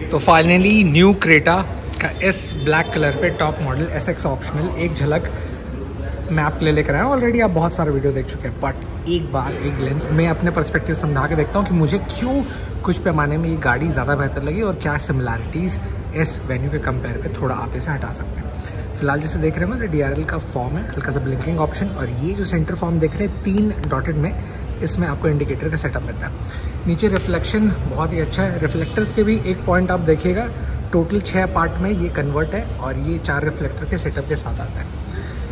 तो finally new Creta का इस ब्लैक कलर पे top model S X optional एक झलक मैं आपके लिए लेकर आया। ऑलरेडी आप बहुत सारे वीडियो देख चुके हैं बट एक बार एक लेंस मैं अपने परस्पेक्टिव समझा के देखता हूँ कि मुझे क्यों कुछ पैमाने में ये गाड़ी ज़्यादा बेहतर लगी और क्या सिमिलैरिटीज़ इस वेन्यू के कंपेयर पे थोड़ा आप इसे हटा सकते हैं। फ़िलहाल जैसे देख रहे हैं डी आर का फॉर्म है, हल्का सा ब्लिंकिंग ऑप्शन और ये जो सेंटर फॉर्म देख रहे हैं, तीन डॉटेड में इसमें आपको इंडिकेटर का सेटअप मिलता है। नीचे रिफ्लेक्शन बहुत ही अच्छा है। रिफ्लेक्टर्स के भी एक पॉइंट आप देखिएगा टोटल छः पार्ट में ये कन्वर्ट है और ये चार रिफ्लेक्टर के सेटअप के साथ आता है।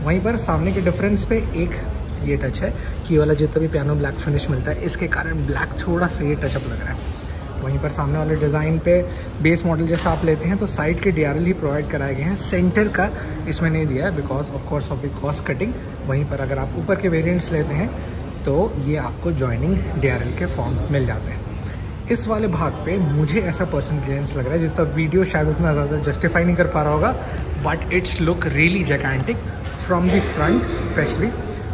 वहीं पर सामने के डिफरेंस पे एक ये टच है कि वाला जितना भी पियानो ब्लैक फिनिश मिलता है, इसके कारण ब्लैक थोड़ा सा ये टचअप लग रहा है। वहीं पर सामने वाले डिज़ाइन पे बेस मॉडल जैसा आप लेते हैं तो साइड के डीआरएल ही प्रोवाइड कराए गए हैं। सेंटर का इसमें नहीं दिया है because of course of the cost cutting वहीं पर अगर आप ऊपर के वेरिएंट्स लेते हैं तो ये आपको ज्वाइनिंग डी के फॉर्म मिल जाते हैं। इस वाले भाग पे मुझे ऐसा पर्सन क्लियरेंस लग रहा है, जितना वीडियो शायद उतना ज़्यादा जस्टिफाई नहीं कर पा रहा होगा but it's look really gigantic from the front specially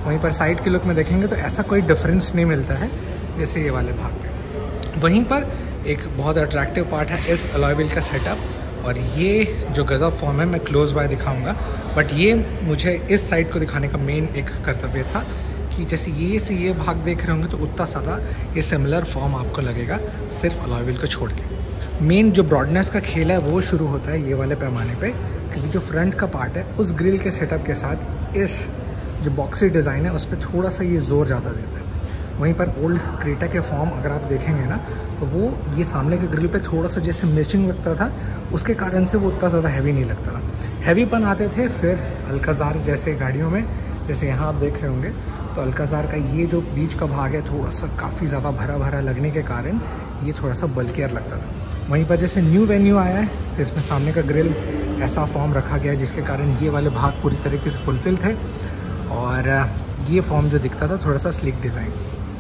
वहीं पर साइड के लुक में देखेंगे तो ऐसा कोई डिफरेंस नहीं मिलता है, जैसे ये वाले भाग पे। वहीं पर एक बहुत अट्रैक्टिव पार्ट है इस अलॉयबिल का सेटअप और ये जो गज़ा फॉर्म है, मैं क्लोज बाय दिखाऊँगा बट ये मुझे इस साइड को दिखाने का मेन एक कर्तव्य था। कि जैसे ये से ये भाग देख रहे होंगे तो उतना ज़्यादा ये सिमिलर फॉर्म आपको लगेगा, सिर्फ़ अलॉयविल को छोड़ के। मेन जो ब्रॉडनेस का खेल है, वो शुरू होता है ये वाले पैमाने पे, क्योंकि जो फ्रंट का पार्ट है, उस ग्रिल के सेटअप के साथ इस जो बॉक्सी डिज़ाइन है, उस पर थोड़ा सा ये ज़ोर ज़्यादा देता है। वहीं पर ओल्ड क्रेटा के फॉर्म अगर आप देखेंगे ना तो वो ये सामने के ग्रिल पे थोड़ा सा जैसे मिचिंग लगता था, उसके कारण से वो उतना ज़्यादा हैवी नहीं लगता था। हैवीपन आते थे, फिर अलकाजार जैसे गाड़ियों में जैसे यहाँ आप देख रहे होंगे तो अलकाजार का ये जो बीच का भाग है थोड़ा सा काफ़ी ज़्यादा भरा भरा लगने के कारण ये थोड़ा सा बल्कियर लगता था। वहीं पर जैसे न्यू वेन्यू आया है तो इसमें सामने का ग्रिल ऐसा फॉर्म रखा गया है, जिसके कारण ये वाले भाग पूरी तरीके से फुलफिल थे। और ये फॉर्म जो दिखता था थोड़ा सा स्लिक डिज़ाइन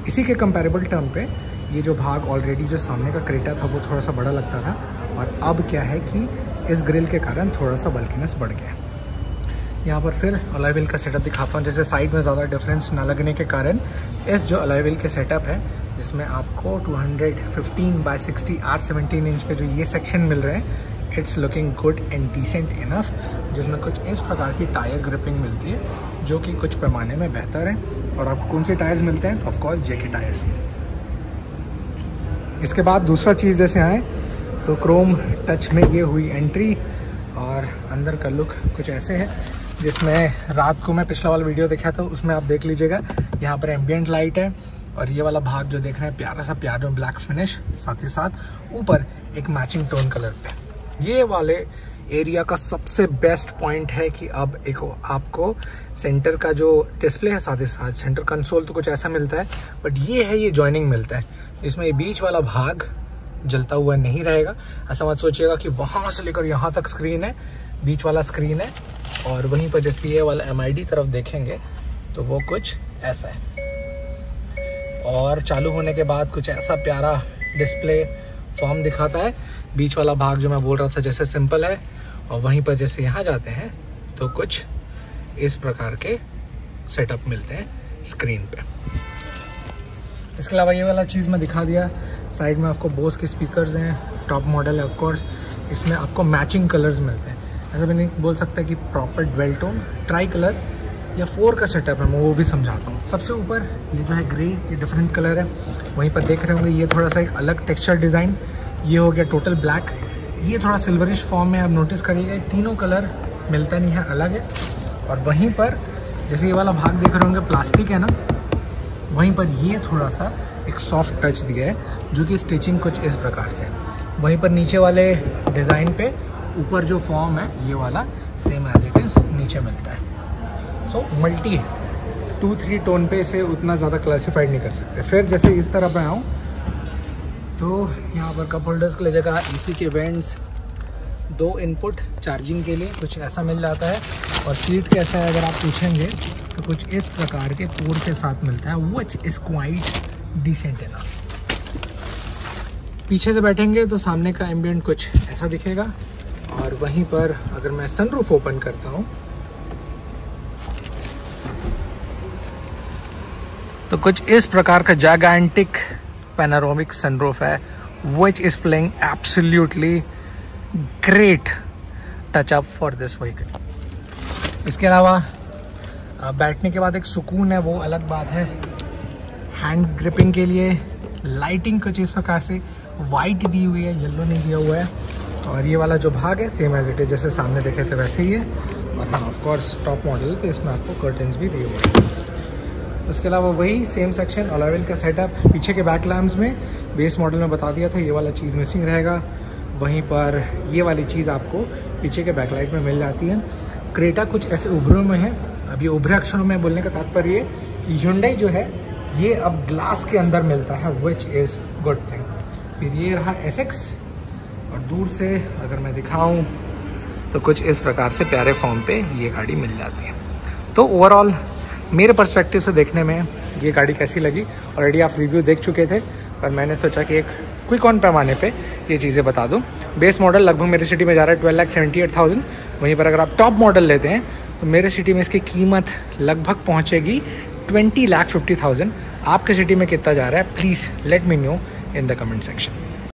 इसी के कंपेरेबल टर्म पे ये जो भाग ऑलरेडी जो सामने का क्रेटा था, वो थोड़ा सा बड़ा लगता था। और अब क्या है कि इस ग्रिल के कारण थोड़ा सा बल्किनेस बढ़ गया यहाँ पर फिर अलाइविल का सेटअप दिखाता हूँ जैसे साइड में ज़्यादा डिफरेंस ना लगने के कारण इस जो अलाइविल के सेटअप है, जिसमें आपको 215 बाय 60 आर 17 इंच के जो ये सेक्शन मिल रहे हैं it's looking good and decent enough जिसमें कुछ इस प्रकार की टायर ग्रिपिंग मिलती है, जो कि कुछ पैमाने में बेहतर है। और आपको कौन से टायर्स मिलते हैं? तो ऑफकोर्स जे के टायर्स इसके बाद दूसरा चीज़ जैसे आए तो क्रोम टच में ये हुई एंट्री और अंदर का लुक कुछ ऐसे है। जिसमें रात को मैं पिछला वाला वीडियो देखा था, उसमें आप देख लीजिएगा, यहाँ पर एम्बियंट लाइट है और ये वाला भाग जो देख रहे हैं, प्यारा सा प्यारा ब्लैक फिनिश साथ ही साथ ऊपर एक मैचिंग टोन कलर पे। ये वाले एरिया का सबसे बेस्ट पॉइंट है कि अब एक आपको सेंटर का जो डिस्प्ले है, साथ ही साथ सेंटर कंसोल तो कुछ ऐसा मिलता है बट ये है, ये ज्वाइनिंग मिलता है। इसमें ये बीच वाला भाग जलता हुआ नहीं रहेगा। ऐसा मत सोचिएगा कि वहाँ से लेकर यहाँ तक स्क्रीन है, बीच वाला स्क्रीन है और वहीं पर जैसे ये वाला एमआईडी तरफ़ देखेंगे तो वो कुछ ऐसा है। और चालू होने के बाद कुछ ऐसा प्यारा डिस्प्ले फॉर्म दिखाता है। बीच वाला भाग जो मैं बोल रहा था जैसे सिंपल है, और वहीं पर जैसे यहाँ जाते हैं तो कुछ इस प्रकार के सेटअप मिलते हैं स्क्रीन पे। इसके अलावा ये वाला चीज़ मैं दिखा दिया। साइड में आपको बोस के स्पीकर्स हैं टॉप मॉडल है ऑफकोर्स इसमें आपको मैचिंग कलर्स मिलते हैं। ऐसा नहीं बोल सकता है कि proper dual tone tri colour या फोर का सेटअप है, मैं वो भी समझाता हूँ। सबसे ऊपर ये जो है ग्रे ये डिफरेंट कलर है। वहीं पर देख रहे होंगे, ये थोड़ा सा एक अलग टेक्सचर डिज़ाइन ये हो गया टोटल ब्लैक ये थोड़ा सिल्वरिश फॉर्म में आप नोटिस करिएगा तीनों कलर मिलता नहीं है, अलग है। और वहीं पर, जैसे ये वाला भाग देख रहे होंगे प्लास्टिक है ना, वहीं पर ये थोड़ा सा एक सॉफ्ट टच दिया है, जो कि स्टिचिंग कुछ इस प्रकार से। वहीं पर नीचे वाले डिज़ाइन पे ऊपर जो फॉर्म है, ये वाला सेम एज इट इज़ नीचे मिलता है। So multi two three tone पे इसे उतना ज़्यादा क्लासीफाइड नहीं कर सकते। फिर जैसे इस तरह मैं आऊँ तो यहाँ पर कप होल्डर्स के लिए जगह एसी के वेंट्स दो इनपुट चार्जिंग के लिए कुछ ऐसा मिल जाता है। और सीट कैसा है, अगर आप पूछेंगे तो कुछ इस प्रकार के कोर के साथ मिलता है विच इज़ क्वाइट डिसेंट ना पीछे से बैठेंगे तो सामने का एम्बियंट कुछ ऐसा दिखेगा। और वहीं पर अगर मैं सनरूफ ओपन करता हूँ तो कुछ इस प्रकार का जैगेंटिक पैनारोमिक सनरूफ है which is playing absolutely great touch up for this vehicle इसके अलावा बैठने के बाद एक सुकून है, वो अलग बात है। हैंड ग्रिपिंग के लिए लाइटिंग कुछ इस प्रकार से वाइट दी हुई है येलो नहीं दिया हुआ है। और ये वाला जो भाग है सेम एज इट इज़ जैसे सामने देखे थे वैसे ही है। और हाँ ऑफकोर्स टॉप मॉडल तो इसमें आपको कर्टन्स भी दिए हुए हैं। उसके अलावा वही सेम सेक्शन अलावेल का सेटअप पीछे के बैक लैम्स में बेस मॉडल में बता दिया था, ये वाला चीज़ मिसिंग रहेगा। वहीं पर ये वाली चीज़ आपको पीछे के बैकलाइट में मिल जाती है। क्रेटा कुछ ऐसे उभरों में है। अब ये उभरे अक्षरों में बोलने का तात्पर्य कि ह्यूंडई जो है, ये अब ग्लास के अंदर मिलता है विच इज़ गुड थिंग फिर ये रहा एसेक्स और दूर से अगर मैं दिखाऊँ तो कुछ इस प्रकार से प्यारे फॉर्म पे ये गाड़ी मिल जाती है। तो ओवरऑल मेरे पर्सपेक्टिव से देखने में ये गाड़ी कैसी लगी? ऑलरेडी आप रिव्यू देख चुके थे, पर मैंने सोचा कि एक क्विक ऑन पैमाने पे ये चीज़ें बता दूँ। बेस मॉडल लगभग मेरे सिटी में जा रहा है twelve lakh seventy eight thousand वहीं पर अगर आप टॉप मॉडल लेते हैं तो मेरे सिटी में इसकी कीमत लगभग पहुँचेगी ट्वेंटी लाख फिफ्टी थाउज़ेंड आपके सिटी में कितना जा रहा है? Please let me know in the comment section